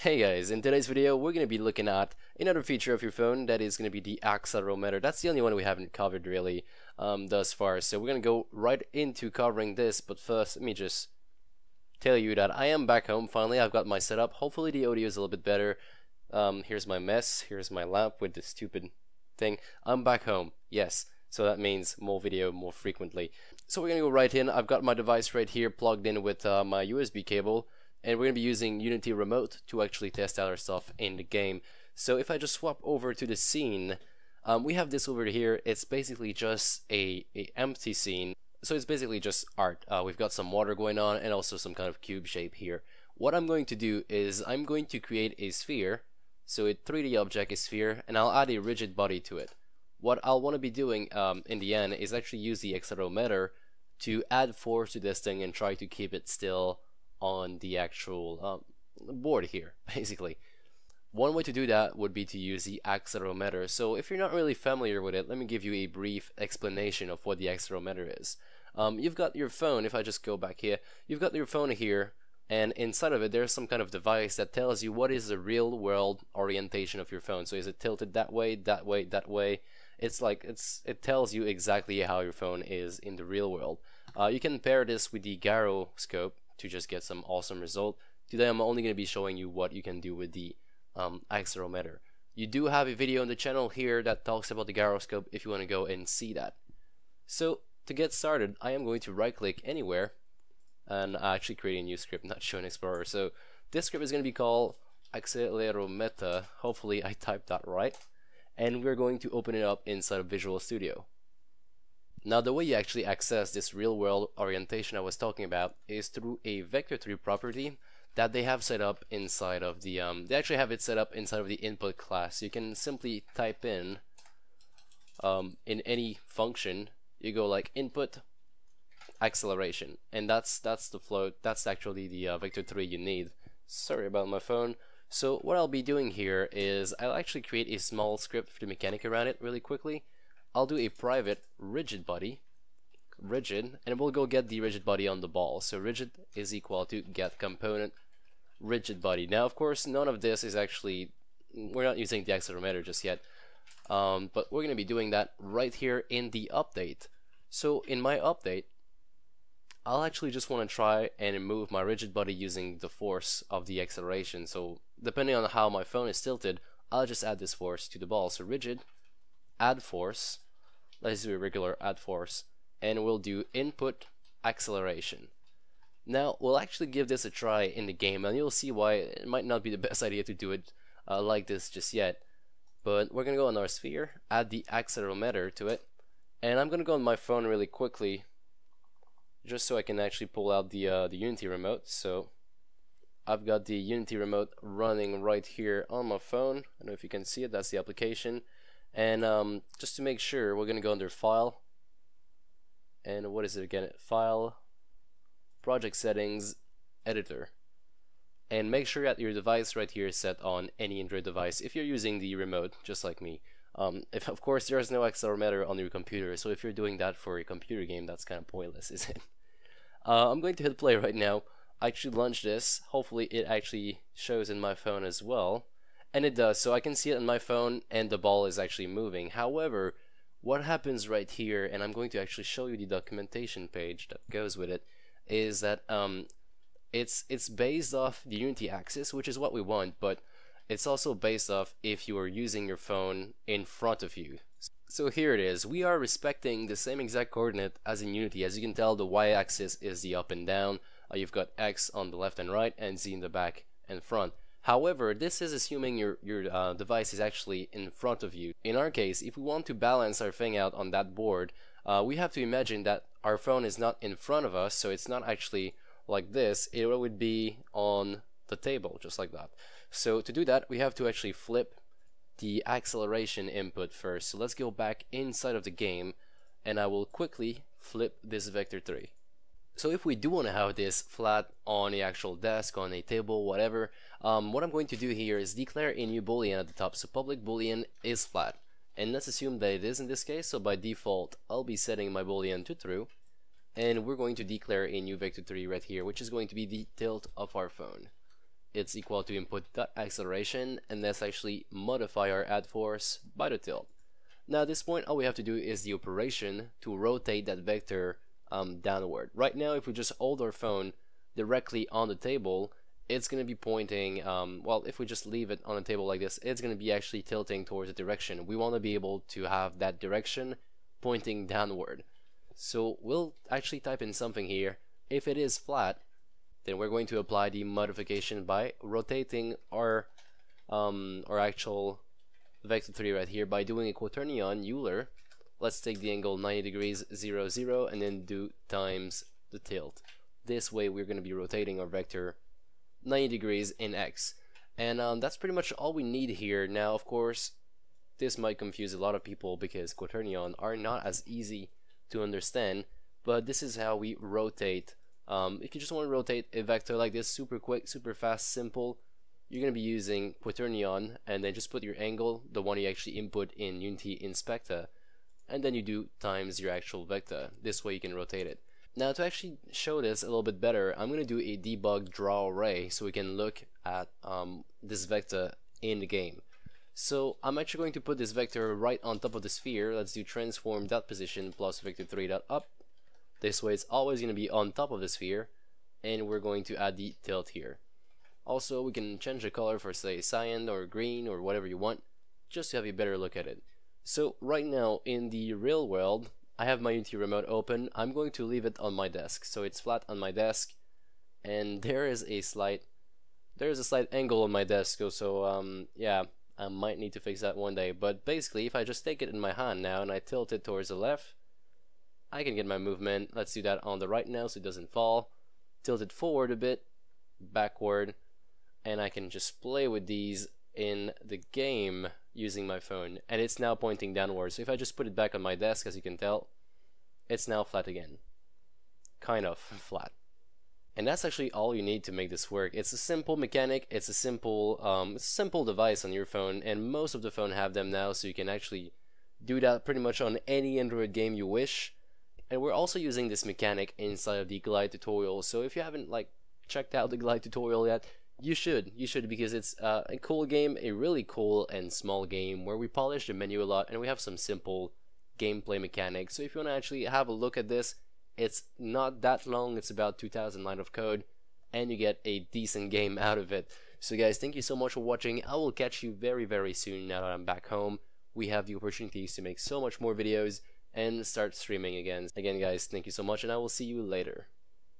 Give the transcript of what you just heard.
Hey guys, in today's video we're going to be looking at another feature of your phone that is going to be the accelerometer. That's the only one we haven't covered really um, thus far. So we're going to go right into covering this, but first let me just tell you that I am back home finally. I've got my setup. Hopefully the audio is a little bit better. Um, here's my mess. Here's my lamp with this stupid thing. I'm back home. Yes. So that means more video more frequently. So we're going to go right in. I've got my device right here plugged in with uh, my USB cable and we're going to be using Unity Remote to actually test out our stuff in the game. So if I just swap over to the scene, um, we have this over here. It's basically just a, a empty scene. So it's basically just art. Uh, we've got some water going on and also some kind of cube shape here. What I'm going to do is I'm going to create a sphere. So a 3D object is sphere and I'll add a rigid body to it. What I'll want to be doing um, in the end is actually use the accelerometer to add force to this thing and try to keep it still on the actual um, board here, basically. One way to do that would be to use the accelerometer. So if you're not really familiar with it, let me give you a brief explanation of what the accelerometer is. Um, you've got your phone, if I just go back here, you've got your phone here, and inside of it there's some kind of device that tells you what is the real world orientation of your phone. So is it tilted that way, that way, that way? It's like, it's it tells you exactly how your phone is in the real world. Uh, you can pair this with the gyroscope, to just get some awesome result. Today I'm only going to be showing you what you can do with the um, accelerometer. You do have a video on the channel here that talks about the gyroscope if you want to go and see that. So to get started I am going to right click anywhere and I actually create a new script not show Explorer. So this script is going to be called accelerometer. Hopefully I typed that right. And we're going to open it up inside of Visual Studio. Now the way you actually access this real world orientation I was talking about is through a vector3 property that they have set up inside of the, um, they actually have it set up inside of the input class. You can simply type in um, in any function, you go like input acceleration and that's that's the float, that's actually the uh, vector3 you need. Sorry about my phone. So what I'll be doing here is I'll actually create a small script for the mechanic around it really quickly I'll do a private rigid body rigid and we'll go get the rigid body on the ball. So rigid is equal to get component rigid body now of course none of this is actually we're not using the accelerometer just yet. Um, but we're gonna be doing that right here in the update. So in my update I'll actually just want to try and move my rigid body using the force of the acceleration. So depending on how my phone is tilted I'll just add this force to the ball. So rigid add force let's do a regular add force and we'll do input acceleration. Now we'll actually give this a try in the game and you'll see why it might not be the best idea to do it uh, like this just yet. But we're gonna go on our sphere add the accelerometer to it and I'm gonna go on my phone really quickly just so I can actually pull out the uh, the Unity remote. So I've got the Unity remote running right here on my phone. I don't know if you can see it that's the application and um, just to make sure, we're going to go under File. And what is it again? File, Project Settings, Editor. And make sure that your device right here is set on any Android device if you're using the remote, just like me. Um, if Of course, there's no accelerometer on your computer, so if you're doing that for a computer game, that's kind of pointless, isn't it? Uh, I'm going to hit play right now. I actually launched this. Hopefully it actually shows in my phone as well. And it does, so I can see it on my phone and the ball is actually moving. However, what happens right here, and I'm going to actually show you the documentation page that goes with it, is that um, it's it's based off the Unity axis, which is what we want, but it's also based off if you are using your phone in front of you. So here it is. We are respecting the same exact coordinate as in Unity. As you can tell, the y-axis is the up and down. Uh, you've got x on the left and right, and z in the back and front. However, this is assuming your, your uh, device is actually in front of you. In our case, if we want to balance our thing out on that board, uh, we have to imagine that our phone is not in front of us, so it's not actually like this, it would be on the table, just like that. So to do that, we have to actually flip the acceleration input first. So let's go back inside of the game, and I will quickly flip this vector 3. So if we do want to have this flat on the actual desk, on a table, whatever, um, what I'm going to do here is declare a new boolean at the top. So public boolean is flat. And let's assume that it is in this case. So by default, I'll be setting my boolean to true. And we're going to declare a new vector3 right here, which is going to be the tilt of our phone. it's equal to input dot acceleration and let's actually modify our add force by the tilt. Now at this point all we have to do is the operation to rotate that vector um, downward. Right now if we just hold our phone directly on the table it's going to be pointing, um, well, if we just leave it on a table like this, it's going to be actually tilting towards a direction. We want to be able to have that direction pointing downward. So we'll actually type in something here. If it is flat, then we're going to apply the modification by rotating our um, our actual vector 3 right here by doing a quaternion Euler. Let's take the angle 90 degrees 0 0 and then do times the tilt. This way we're going to be rotating our vector 90 degrees in X. And um, that's pretty much all we need here. Now, of course, this might confuse a lot of people because quaternion are not as easy to understand, but this is how we rotate. Um, if you just want to rotate a vector like this super quick, super fast, simple, you're going to be using quaternion and then just put your angle, the one you actually input in Unity Inspector, and then you do times your actual vector. This way you can rotate it. Now to actually show this a little bit better, I'm going to do a debug draw ray so we can look at um, this vector in the game. So I'm actually going to put this vector right on top of the sphere. Let's do transform dot position plus vector 3 dot up. This way it's always going to be on top of the sphere and we're going to add the tilt here. Also we can change the color for say cyan or green or whatever you want just to have a better look at it. So right now in the real world I have my Unity remote open. I'm going to leave it on my desk. So it's flat on my desk. And there is a slight there is a slight angle on my desk. So um, yeah, I might need to fix that one day. But basically, if I just take it in my hand now and I tilt it towards the left, I can get my movement. Let's do that on the right now so it doesn't fall. Tilt it forward a bit, backward, and I can just play with these in the game using my phone and it's now pointing downwards. So if I just put it back on my desk as you can tell it's now flat again. Kind of flat. And that's actually all you need to make this work. It's a simple mechanic. It's a simple um, simple device on your phone and most of the phone have them now so you can actually do that pretty much on any Android game you wish. And we're also using this mechanic inside of the glide tutorial. So if you haven't like checked out the glide tutorial yet you should, you should, because it's uh, a cool game, a really cool and small game where we polish the menu a lot and we have some simple gameplay mechanics. So if you want to actually have a look at this, it's not that long, it's about 2000 line of code, and you get a decent game out of it. So guys, thank you so much for watching. I will catch you very, very soon now that I'm back home. We have the opportunities to make so much more videos and start streaming again. Again guys, thank you so much and I will see you later.